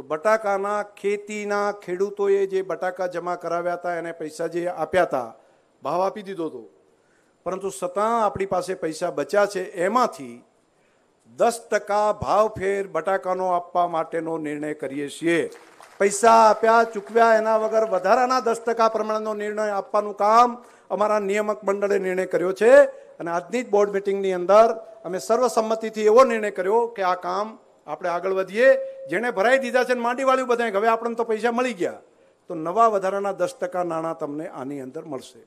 તો બટાકાના ખેતીના ખેડૂતોએ જે બટાકા જમા કરાવ્યા હતા, એને પૈસા જે આપ્યા હતા, ભાવ આપી દીધો હતો. પરંતુ છતાં આપણી પાસે પૈસા બચ્યા છે, એમાંથી દસ ટકા ભાવ ફેર બટાકાનો આપવા માટેનો નિર્ણય કરીએ છીએ. પૈસા આપ્યા, ચૂકવ્યા, એના વગર વધારાના દસ ટકા પ્રમાણનો નિર્ણય આપવાનું કામ અમારા નિયામક મંડળે નિર્ણય કર્યો છે. અને આજની જ બોર્ડ મિટિંગની અંદર અમે સર્વસંમતિથી એવો નિર્ણય કર્યો કે આ કામ આપણે આગળ વધીએ. જેણે ભરાઈ દીધા છે માંડી વાળ્યું બધાએ હવે આપણને તો પૈસા મળી ગયા. તો નવા વધારાના દસ ટકા નાણાં તમને આની અંદર મળશે.